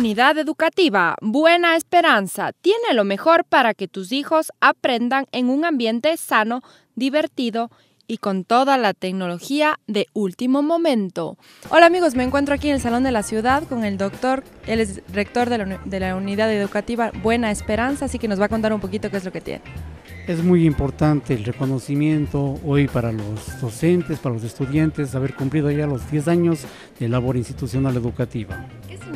Unidad Educativa Buena Esperanza tiene lo mejor para que tus hijos aprendan en un ambiente sano, divertido y con toda la tecnología de último momento. Hola amigos, me encuentro aquí en el Salón de la Ciudad con el doctor, él es rector de la, de la Unidad Educativa Buena Esperanza, así que nos va a contar un poquito qué es lo que tiene. Es muy importante el reconocimiento hoy para los docentes, para los estudiantes, haber cumplido ya los 10 años de labor institucional educativa.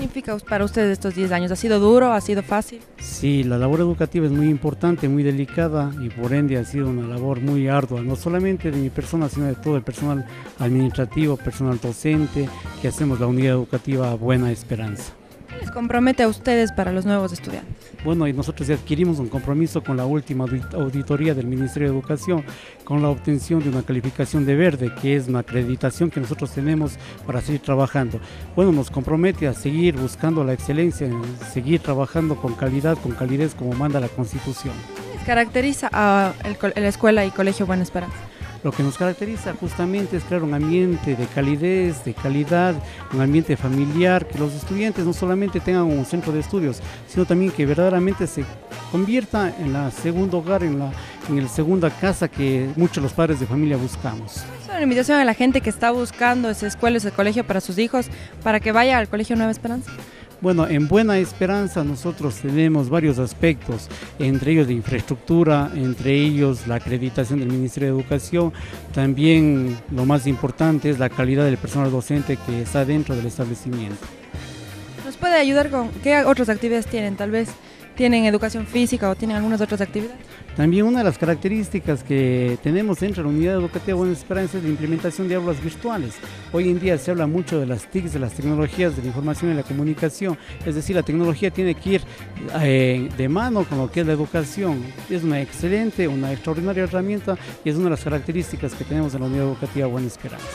¿Qué significa para ustedes estos 10 años? ¿Ha sido duro? ¿Ha sido fácil? Sí, la labor educativa es muy importante, muy delicada y por ende ha sido una labor muy ardua, no solamente de mi persona, sino de todo el personal administrativo, personal docente, que hacemos la unidad educativa Buena Esperanza les compromete a ustedes para los nuevos estudiantes? Bueno, y nosotros ya adquirimos un compromiso con la última auditoría del Ministerio de Educación, con la obtención de una calificación de verde, que es una acreditación que nosotros tenemos para seguir trabajando. Bueno, nos compromete a seguir buscando la excelencia, seguir trabajando con calidad, con calidez como manda la Constitución. ¿Qué caracteriza a la escuela y colegio Buena Esperanza? Lo que nos caracteriza justamente es crear un ambiente de calidez, de calidad, un ambiente familiar, que los estudiantes no solamente tengan un centro de estudios, sino también que verdaderamente se convierta en la segundo hogar, en la en el segunda casa que muchos los padres de familia buscamos. Es una invitación a la gente que está buscando esa escuela, ese colegio para sus hijos, para que vaya al Colegio Nueva Esperanza. Bueno, en Buena Esperanza nosotros tenemos varios aspectos, entre ellos de infraestructura, entre ellos la acreditación del Ministerio de Educación, también lo más importante es la calidad del personal docente que está dentro del establecimiento. ¿Nos puede ayudar con qué otras actividades tienen? Tal vez tienen educación física o tienen algunas otras actividades. También una de las características que tenemos dentro de la unidad educativa Buena Esperanza es la implementación de aulas virtuales. Hoy en día se habla mucho de las TICs, de las tecnologías de la información y la comunicación, es decir, la tecnología tiene que ir eh, de mano con lo que es la educación. Es una excelente, una extraordinaria herramienta y es una de las características que tenemos en la unidad educativa Buena Esperanza.